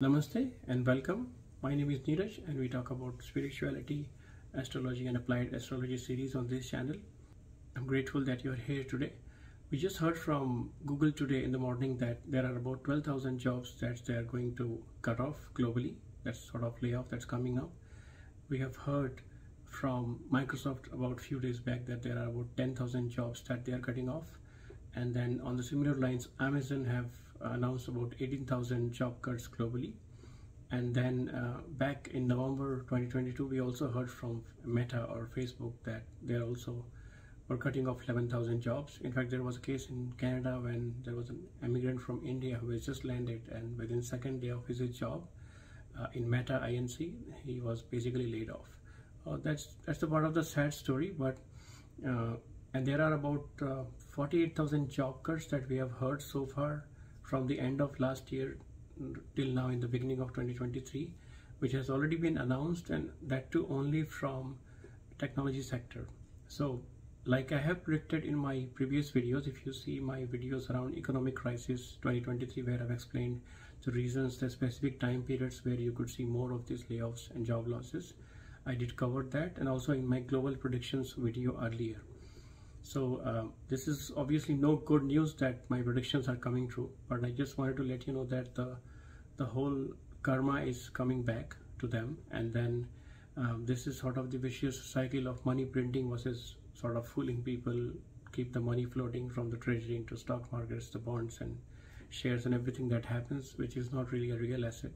Namaste and welcome. My name is Neeraj and we talk about spirituality, astrology and applied astrology series on this channel. I'm grateful that you're here today. We just heard from Google today in the morning that there are about 12,000 jobs that they are going to cut off globally. That's sort of layoff that's coming up. We have heard from Microsoft about a few days back that there are about 10,000 jobs that they are cutting off. And then on the similar lines, Amazon have announced about 18,000 job cuts globally. And then uh, back in November 2022, we also heard from Meta or Facebook that they're also were cutting off 11,000 jobs. In fact, there was a case in Canada when there was an immigrant from India who has just landed and within second day of his job uh, in Meta Inc, he was basically laid off. Uh, that's that's the part of the sad story, but uh, and there are about uh, 48,000 job cuts that we have heard so far from the end of last year till now in the beginning of 2023 which has already been announced and that too only from technology sector. So like i have predicted in my previous videos if you see my videos around economic crisis 2023 where i've explained the reasons the specific time periods where you could see more of these layoffs and job losses i did cover that and also in my global predictions video earlier so uh, this is obviously no good news that my predictions are coming true but i just wanted to let you know that the the whole karma is coming back to them. And then um, this is sort of the vicious cycle of money printing versus sort of fooling people keep the money floating from the treasury into stock markets the bonds and shares and everything that happens which is not really a real asset.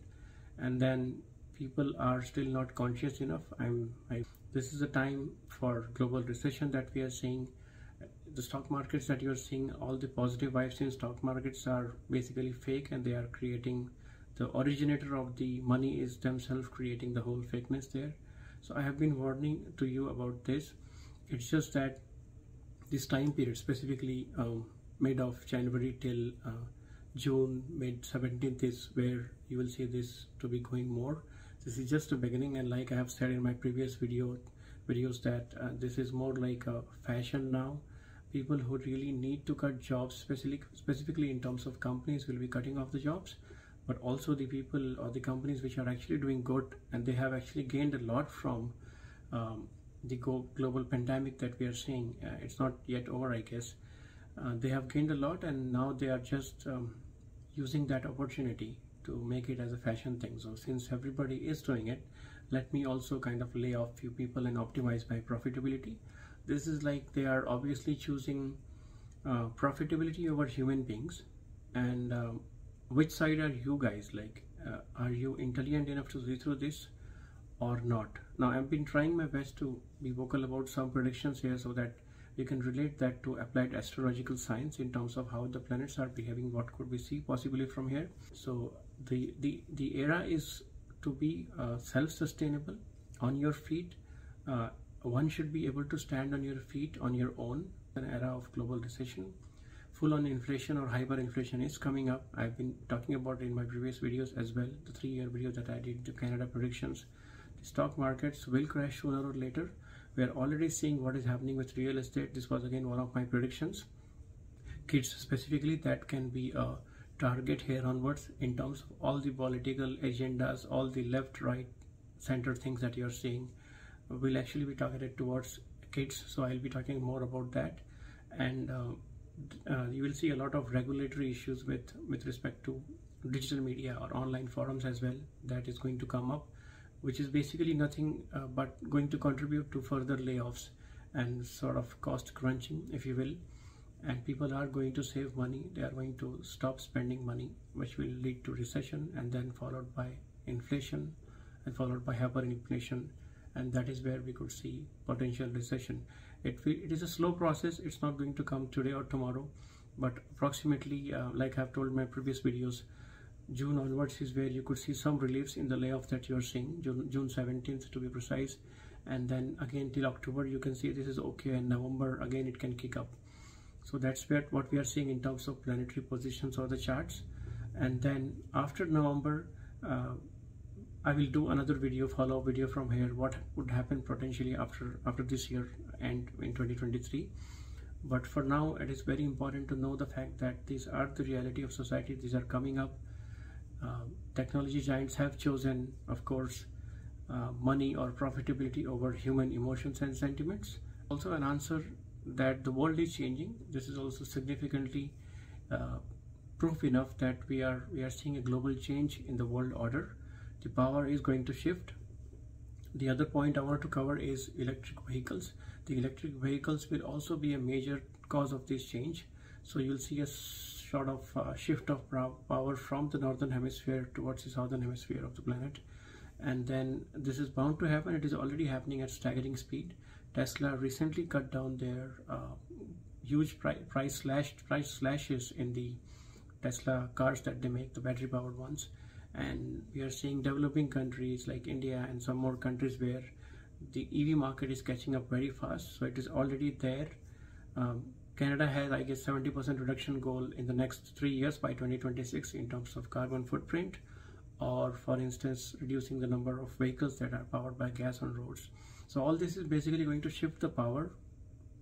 And then people are still not conscious enough. I'm I, this is a time for global recession that we are seeing the stock markets that you're seeing all the positive vibes in stock markets are basically fake and they are creating the originator of the money is themselves creating the whole fakeness there. So i have been warning to you about this. It's just that this time period specifically um, mid of january till uh, june mid 17th is where you will see this to be going more. This is just a beginning and like i have said in my previous video videos that uh, this is more like a fashion now people who really need to cut jobs specific, specifically in terms of companies will be cutting off the jobs but also the people or the companies which are actually doing good and they have actually gained a lot from um, the global pandemic that we are seeing uh, it's not yet over i guess. Uh, they have gained a lot and now they are just um, using that opportunity to make it as a fashion thing. So since everybody is doing it let me also kind of lay off few people and optimize my profitability this is like they are obviously choosing uh, profitability over human beings. And um, which side are you guys like? Uh, are you intelligent enough to see through this or not? Now i've been trying my best to be vocal about some predictions here so that you can relate that to applied astrological science in terms of how the planets are behaving what could we see possibly from here. So the the the era is to be uh, self-sustainable on your feet. Uh, one should be able to stand on your feet on your own. An era of global recession. Full on inflation or hyperinflation is coming up. I've been talking about it in my previous videos as well. The three year video that i did the canada predictions. The stock markets will crash sooner or later. We are already seeing what is happening with real estate. This was again one of my predictions. Kids specifically that can be a target here onwards in terms of all the political agendas all the left right center things that you're seeing will actually be targeted towards kids so I'll be talking more about that. And uh, uh, you will see a lot of regulatory issues with with respect to digital media or online forums as well that is going to come up which is basically nothing uh, but going to contribute to further layoffs and sort of cost crunching if you will. And people are going to save money. They are going to stop spending money which will lead to recession and then followed by inflation and followed by hyperinflation and that is where we could see potential recession. It, it is a slow process. It's not going to come today or tomorrow, but approximately, uh, like I've told my previous videos, June onwards is where you could see some reliefs in the layoff that you're seeing, June, June 17th to be precise. And then again till October, you can see this is okay. And November, again, it can kick up. So that's where what we are seeing in terms of planetary positions or the charts. And then after November, uh, I will do another video follow up video from here what would happen potentially after after this year and in 2023 but for now it is very important to know the fact that these are the reality of society these are coming up uh, technology giants have chosen, of course, uh, money or profitability over human emotions and sentiments. Also, an answer that the world is changing. This is also significantly uh, proof enough that we are we are seeing a global change in the world order. The power is going to shift. The other point I want to cover is electric vehicles. The electric vehicles will also be a major cause of this change. So you'll see a sort of uh, shift of power from the northern hemisphere towards the southern hemisphere of the planet and then this is bound to happen it is already happening at staggering speed tesla recently cut down their uh, huge price, price slash price slashes in the tesla cars that they make the battery powered ones and we are seeing developing countries like india and some more countries where the ev market is catching up very fast. So it is already there. Um, canada has i guess 70 percent reduction goal in the next three years by 2026 in terms of carbon footprint or for instance reducing the number of vehicles that are powered by gas on roads. So all this is basically going to shift the power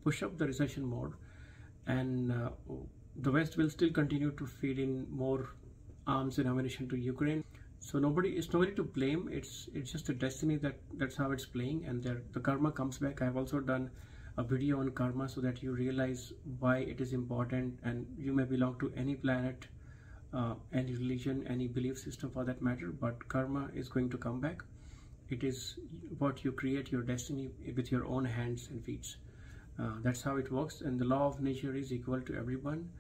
push up the recession mode and uh, the west will still continue to feed in more arms in ammunition to ukraine so nobody it's nobody to blame it's it's just a destiny that that's how it's playing and there the karma comes back i've also done a video on karma so that you realize why it is important and you may belong to any planet uh, any religion, any belief system for that matter, but karma is going to come back. It is what you create your destiny with your own hands and feet. Uh, that's how it works, and the law of nature is equal to everyone.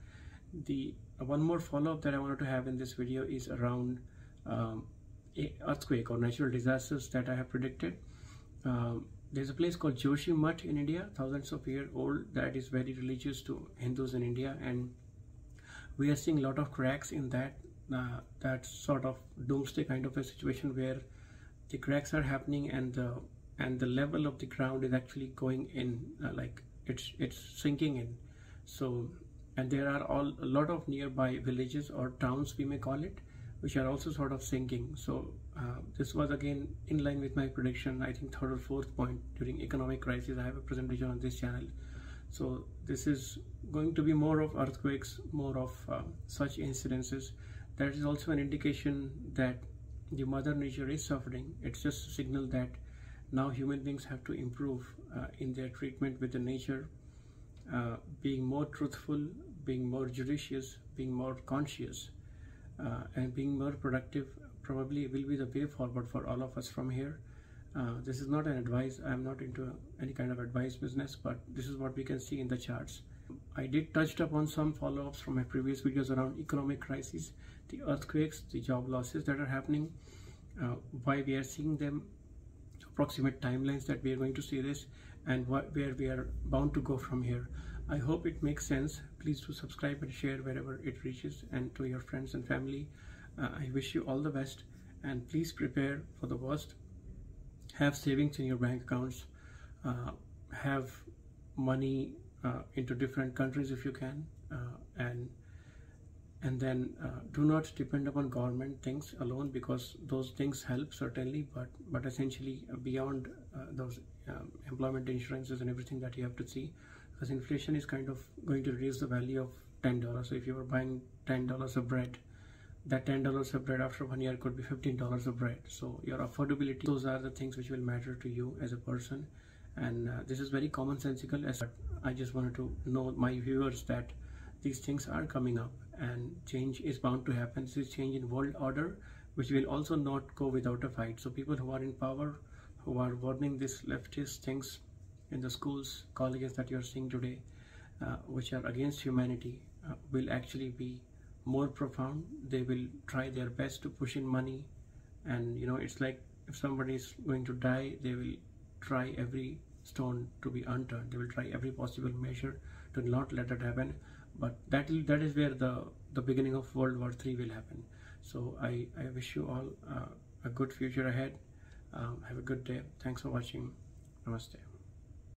The uh, one more follow-up that I wanted to have in this video is around um, earthquake or natural disasters that I have predicted. Um, there's a place called Joshimath in India, thousands of years old, that is very religious to Hindus in India, and we are seeing a lot of cracks in that uh, that sort of doomsday kind of a situation where the cracks are happening and the and the level of the ground is actually going in uh, like it's it's sinking in so and there are all a lot of nearby villages or towns we may call it which are also sort of sinking. So uh, this was again in line with my prediction i think third or fourth point during economic crisis i have a presentation on this channel. So this is going to be more of earthquakes more of uh, such incidences. That is also an indication that the mother nature is suffering. It's just a signal that now human beings have to improve uh, in their treatment with the nature uh, being more truthful being more judicious being more conscious uh, and being more productive probably will be the way forward for all of us from here. Uh, this is not an advice. I'm not into any kind of advice business but this is what we can see in the charts. I did touched upon some follow-ups from my previous videos around economic crisis the earthquakes the job losses that are happening uh, why we are seeing them approximate timelines that we are going to see this and what, where we are bound to go from here. I hope it makes sense. Please do subscribe and share wherever it reaches and to your friends and family. Uh, i wish you all the best and please prepare for the worst. Have savings in your bank accounts. Uh, have money uh, into different countries if you can uh, and and then uh, do not depend upon government things alone because those things help certainly but but essentially uh, beyond those um, employment insurances and everything that you have to see because inflation is kind of going to reduce the value of $10 so if you were buying $10 of bread that $10 of bread after one year could be $15 of bread. So your affordability those are the things which will matter to you as a person. And uh, this is very commonsensical as I just wanted to know my viewers that these things are coming up and change is bound to happen. This is change in world order which will also not go without a fight. So people who are in power who are warning these leftist things in the schools colleges that you're seeing today uh, which are against humanity uh, will actually be more profound. They will try their best to push in money. And you know it's like if somebody is going to die they will try every stone to be unturned. They will try every possible measure to not let that happen. But that that is where the the beginning of world war 3 will happen. So i i wish you all uh, a good future ahead um, have a good day. Thanks for watching. Namaste